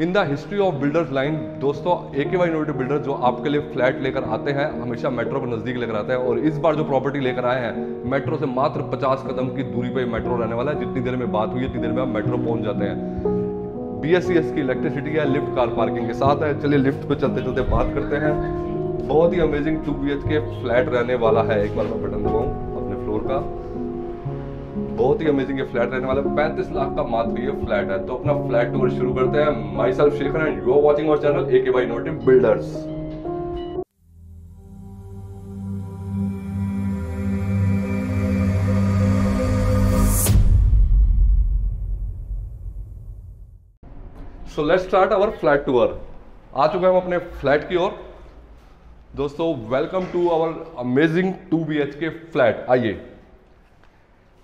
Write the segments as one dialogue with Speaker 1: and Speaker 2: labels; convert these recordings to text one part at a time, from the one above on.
Speaker 1: In the history of builders line दोस्तों A के Y innovative builder जो आपके लिए फ्लैट लेकर आते हैं, हमेशा मेट्रो के नज़दीक लेकर आते हैं और इस बार जो प्रॉपर्टी लेकर आए हैं, मेट्रो से मात्र 50 कदम की दूरी पर मेट्रो रहने वाला है। जितनी देर में बात हुई है, इतनी देर में आप मेट्रो पहुँच जाते हैं। बी की इलेक्ट्रिसिटी है लिफ्ट कार पार्किंग के साथ है। चलिए लिफ्ट पे चलते चलते बात करते हैं। बहुत ही amazing two B K flat रहने वाला है। एक बार मैं बटन दबाऊँ अपने फ्लोर का। बहुत ही अमेजिंग ये फ्लैट रहने वाला है। पैंतीस लाख का मात्र ये फ्लैट है। तो अपना फ्लैट टूर शुरू करते हैं। Myself Shekhar and you are watching our channel A K by नोटिव builders so let's start our flat tour आ चुके हैं हम अपने फ्लैट की ओर। दोस्तों welcome to our amazing two B H K flat आइए।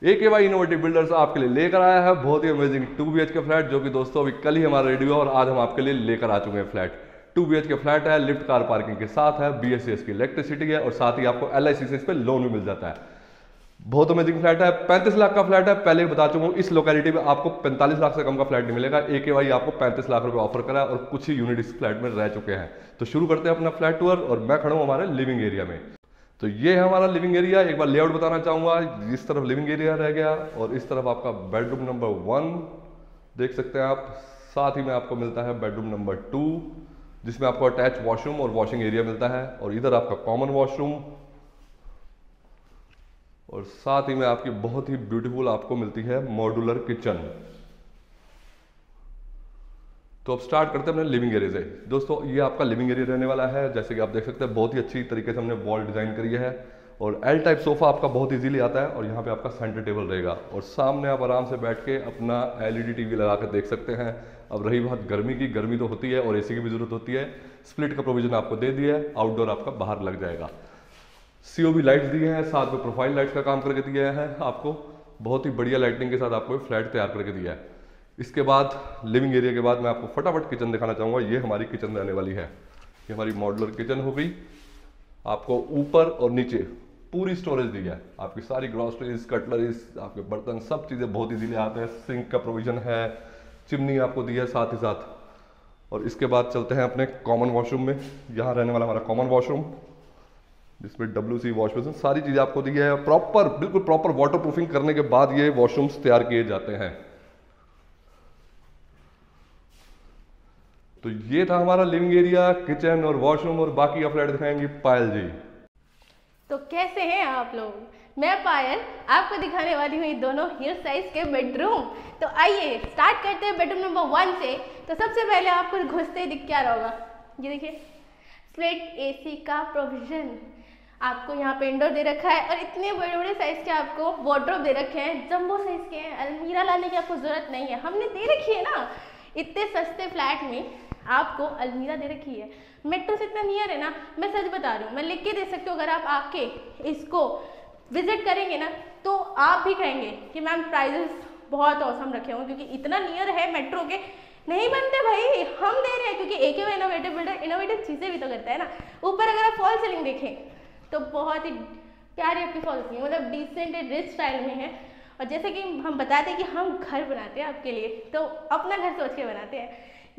Speaker 1: ए के वाई इनोवेटिव बिल्डर्स आपके लिए लेकर आया है बहुत ही amazing two B H K flat जो कि दोस्तों अभी कल ही हमारा रेडी हुआ और आज हम आपके लिए लेकर आ चुके हैं flat two B H K flat है लिफ्ट कार पार्किंग के साथ है बी की इलेक्ट्रिसिटी है और साथ ही आपको सी से इस पर लोन भी मिल जाता है। बहुत अमेजिंग फ्लैट है, पैंतीस लाख का फ्लैट है, पहले बता चुका हूँ, इस लोकेलिटी में आपको पैंतालीस लाख से कम का फ्लैट नहीं मिलेगा। ए के वाई आपको पैंतीस लाख रुपए ऑफ़र करा और कुछ ही यूनिट इस फ्लैट में रह चुके हैं। तो शुरू करते हैं अपना फ्लैट टूर और मैं खड़ा हूँ हमारे लिविंग एरिया में। तो ये है हमारा लिविंग एरिया एक बार लेआउट बताना चाहूँगा इस तरफ़ लिविंग एरिया रह गया और इस तरफ़ आपका बेडरूम नंबर वन देख सकते हैं आप, साथ ही में आपको मिलता है बेडरूम नंबर टू जिसमें आपको अटैच वॉशरूम और वॉशिंग एरिया मिलता है और इधर आपका कॉमन वॉशरूम और साथ ही में आपकी बहुत ही ब्यूटीफुल आपको मिलती है मॉड्यूलर किचन तो अब स्टार्ट करते हैं अपने लिविंग एरिया से। दोस्तों, ये आपका लिविंग एरिया रहने वाला है। जैसे कि आप देख सकते हैं, बहुत ही अच्छी तरीके से हमने वॉल डिज़ाइन करी है और एल टाइप सोफा आपका बहुत इजीली आता है और यहाँ पे आपका सेंटर टेबल रहेगा। और सामने आप आराम से बैठ के अपना एलईडी टीवी लगा कर देख सकते हैं। अब रही बात गर्मी की, गर्मी तो होती है और एसी की भी ज़रूरत होती है। स्प्लिट का प्रोविज़न आपको दे दिया है आउटडोर आपका बाहर लग जाएगा। सी लाइट्स दिए हैं, साथ में प्रोफ़ाइल लाइट्स का काम करके दिया है आपको। बहुत ही बढ़िया लाइटिंग के साथ आपको फ्लैट तैयार करके दिया है। इसके बाद लिविंग एरिया के बाद मैं आपको फटाफट किचन दिखाना चाहूँगा। ये हमारी किचन रहने वाली है। ये हमारी मॉडलर किचन हो गई। आपको ऊपर और नीचे पूरी स्टोरेज दी है। आपकी सारी ग्रॉसरीज कटलरीज आपके बर्तन, सब चीज़ें बहुत इजीली आते हैं। सिंक का प्रोविज़न है चिमनी आपको दी है साथ ही साथ। और इसके बाद चलते हैं अपने कॉमन वॉशरूम में। यहाँ रहने वाला हमारा कॉमन वॉशरूम जिसमें डब्ल्यू सी वॉश बेसिन सारी चीज़ें आपको दी है। प्रॉपर बिल्कुल प्रॉपर वाटर प्रूफिंग करने के बाद ये वॉशरूम्स तैयार किए जाते हैं। तो ये था हमारा लिविंग एरिया किचन और वॉशरूम और बाकी का फ्लैट दिखाएँगे पायल जी।
Speaker 2: तो कैसे हैं आप लोग? मैं पायल, आपको दिखाने वाली हूँ दोनों हिल साइज़ के बेडरूम तो आइए स्टार्ट करते हैं बेडरूम नंबर वन से। तो सबसे पहले आपको घुसते दिख क्या रहा होगा? ये देखिए स्प्लिट एसी का प्रोविज़न आपको यहाँ पे इंडोर दे रखा है और इतने बड़े बड़े साइज़ के आपको वार्ड्रोब दे रखे हैं। जम्बो साइज़ के हैं अलमीरा लाने की आपको ज़रूरत नहीं है। हमने दे रखी है ना, इतने सस्ते फ्लैट में। आपको अलमीरा दे रखी है। मेट्रो से इतना नियर है ना, मैं सच बता रही हूँ, मैं लिख के दे सकती हूँ, अगर आप आके इसको विज़िट करेंगे ना तो आप भी कहेंगे कि मैम प्राइजेस बहुत औसम रखे हों, क्योंकि इतना नियर है मेट्रो के। नहीं बनते भाई, हम दे रहे हैं, क्योंकि एक ही इनोवेटिव बिल्डर इनोवेटिव चीज़ें भी तो करता है ना। ऊपर अगर आप फॉल सीलिंग देखें तो बहुत ही प्यारी आपकी फॉल सीलिंग मतलब डिसेंट रिच स्टाइल में है। और जैसे कि हम बताते हैं कि हम घर बनाते हैं आपके लिए तो अपना घर सोच के बनाते हैं।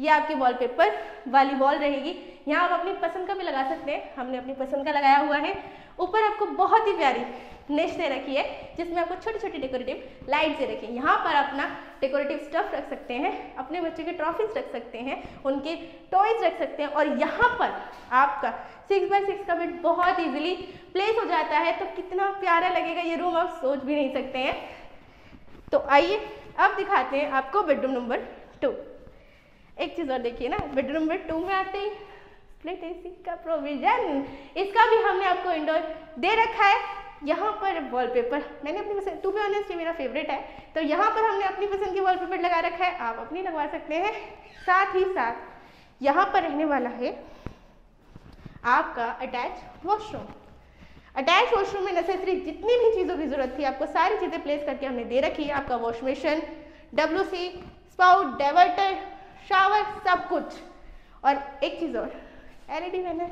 Speaker 2: ये आपकी वॉलपेपर वाली वॉल रहेगी। यहाँ आप अपनी पसंद का भी लगा सकते हैं। हमने अपनी पसंद का लगाया हुआ है। ऊपर आपको बहुत ही प्यारी नेश दे रखी है, जिसमें आपको छोटी छोटी डेकोरेटिव लाइट दे रखी है। यहाँ पर अपना डेकोरेटिव स्टफ़ रख सकते हैं, अपने बच्चे के ट्रॉफीज रख सकते हैं, उनके टॉयज रख सकते हैं। और यहाँ पर आपका सिक्स बाय सिक्स का बेड बहुत ईजिली प्लेस हो जाता है। तो कितना प्यारा लगेगा ये रूम आप सोच भी नहीं सकते हैं। तो आइए, अब दिखाते हैं आपको बेडरूम नंबर टू एक चीज़ और देखिए ना बेडरूम नंबर टू में आते ही। स्प्लिट एसी का प्रोविज़न इसका भी हमने आपको इंडोर दे रखा है। यहाँ पर वॉलपेपर मैंने अपनी पसंद टू बी ऑनेस्ट ये मेरा फेवरेट है। तो यहाँ पर हमने अपनी पसंद की वॉलपेपर लगा रखा है। आप अपनी लगवा सकते हैं। साथ ही साथ, यहाँ पर रहने वाला है आपका अटैच वॉशरूम अटैच वॉशरूम में नेसेसरी जितनी भी चीज़ों की ज़रूरत थी, आपको सारी चीज़ें प्लेस करके हमने दे रखी है। आपका wash machine W C spout diverter shower सब कुछ। और एक चीज़ और एलईडी पैनल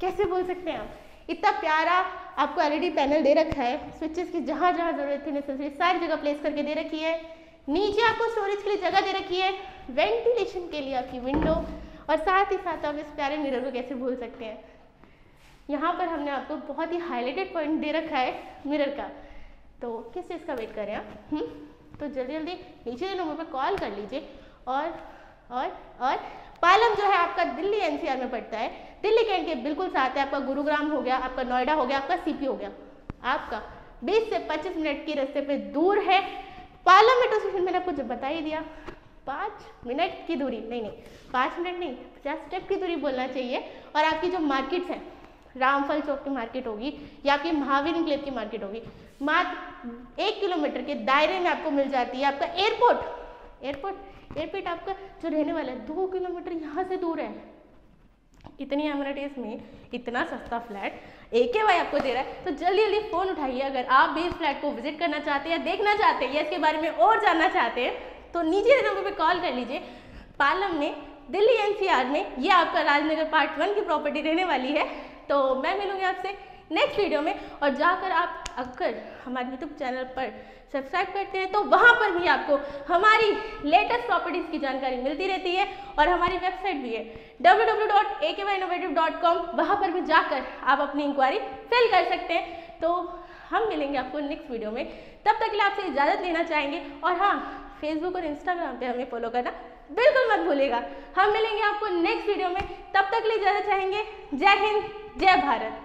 Speaker 2: कैसे बोल सकते हैं आप? इतना प्यारा आपको एलईडी पैनल दे रखा है स्विचेस की जहाँ जहाँ ज़रूरत थी नेसेसरी सारी जगह प्लेस करके दे रखी है। नीचे आपको स्टोरेज के लिए जगह दे रखी है वेंटिलेशन के लिए आपकी विंडो और साथ ही साथ आप इस प्यारे मिरर को कैसे भूल सकते हैं? यहाँ पर हमने आपको बहुत ही हाईलाइटेड पॉइंट दे रखा है मिरर का। तो किस चीज़ का वेट करें आप? हुँ? तो जल्दी जल्दी नीचे नंबर पर कॉल कर लीजिए और और और पालम जो है आपका दिल्ली एनसीआर में पड़ता है। दिल्ली कैंट के बिल्कुल साथ है, आपका गुरुग्राम हो गया, आपका नोएडा हो गया, आपका सीपी हो गया। आपका 20 से 25 मिनट की रास्ते पे दूर है। पालम मेट्रो स्टेशन मैंने आपको जब बता ही दिया, पाँच मिनट की दूरी, नहीं नहीं, पाँच मिनट नहीं, पचास स्टेप की दूरी बोलना चाहिए। और आपकी जो मार्केट्स हैं, रामफल चौक की मार्केट होगी, या आपकी महावीर इंक्लेव की मार्केट होगी मात्र एक किलोमीटर के दायरे में आपको मिल जाती है आपका एयरपोर्ट। एयरपोर्ट? एयरपोर्ट आपका जो रहने वाला है, दो किलोमीटर यहाँ से दूर है। इतनी एमिनिटीज में, इतना सस्ता फ्लैट ए के वाई आपको दे रहा है। तो जल्दी जल्दी फ़ोन उठाइए, अगर आप भी इस फ्लैट को विज़िट करना चाहते हैं या देखना चाहते हैं या इसके बारे में और जानना चाहते हैं तो नीचे नंबर पे कॉल कर लीजिए। पालम में, दिल्ली एनसीआर में, ये आपका राजनगर पार्ट वन की प्रॉपर्टी रहने वाली है। तो मैं मिलूँगी आपसे। नेक्स्ट वीडियो में। और जाकर आप अगर हमारे यूट्यूब चैनल पर सब्सक्राइब करते हैं तो वहाँ पर भी आपको हमारी लेटेस्ट प्रॉपर्टीज़ की जानकारी मिलती रहती है और हमारी वेबसाइट भी है। www.akyinnovative.com वहाँ पर भी जाकर आप अपनी इंक्वायरी फिल कर सकते हैं। तो हम मिलेंगे आपको नेक्स्ट वीडियो में। तब तक के लिए आपसे इजाज़त लेना चाहेंगे। और हाँ फेसबुक और इंस्टाग्राम पे हमें फॉलो करना बिल्कुल मत भूलेगा हम मिलेंगे आपको नेक्स्ट वीडियो में। तब तक के लिए चाहेंगे। जय हिंद, जय भारत।